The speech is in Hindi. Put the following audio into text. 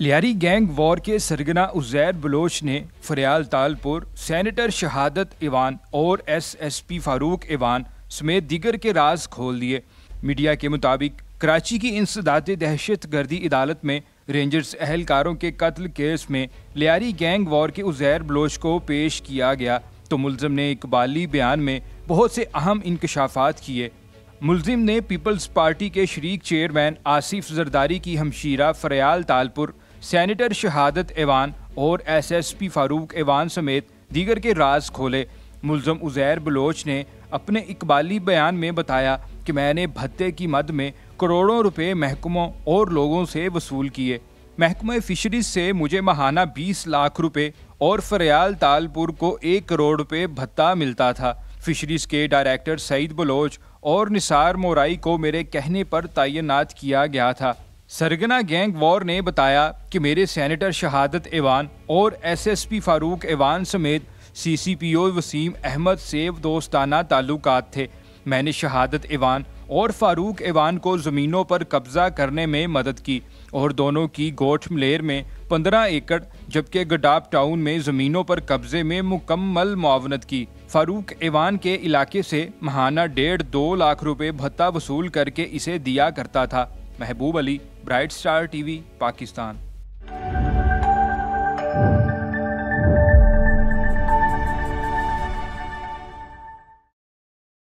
लियारी गैंग वॉर के सरगना उजैर बलोच ने फरियाल तालपुर, सैनेटर शहादत ईवान और S S P Farooq Awan समेत दीगर के राज खोल दिए। मीडिया के मुताबिक कराची की इंसदात दहशत गर्दी अदालत में रेंजर्स अहलकारों के कत्ल केस में लियारी गैंग वॉर के उजैर बलोच को पेश किया गया। तो मुलजम ने इकबाली बयान में बहुत से अहम इंकशाफात किए। मुलजिम ने पीपल्स पार्टी के शरीक चेयरमैन आसिफ जरदारी की हमशीरा फरयाल तालपुर सैनिटर शहादत एवान और S S P Farooq Awan समेत दीगर के राज खोले। मुलजम उजैर बलोच ने अपने इकबाली बयान में बताया कि मैंने भत्ते की मद में करोड़ों रुपए महकमों और लोगों से वसूल किए। महकमा फिशरीज से मुझे महाना 20 लाख रुपए और फरियाल तालपुर को एक करोड़ रुपए भत्ता मिलता था। फिशरीज के डायरेक्टर सईद बलोच और निसार मोराई को मेरे कहने पर तैनात किया गया था। सरगना गैंग वॉर ने बताया कि मेरे सैनेटर शहादत एवान और एसएसपी फारूक एवान समेत सीसीपीओ वसीम अहमद से दोस्ताना ताल्लुकात थे। मैंने शहादत एवान और फारूक एवान को ज़मीनों पर कब्ज़ा करने में मदद की और दोनों की गोठ मलेर में पंद्रह एकड़, जबकि गडाप टाउन में ज़मीनों पर कब्ज़े में मुकम्मल मुआवनत की। फारूक एवान के इलाके से महाना डेढ़ दो लाख रुपए भत्ता वसूल करके इसे दिया करता था। Mehboob Ali bright star TV Pakistan.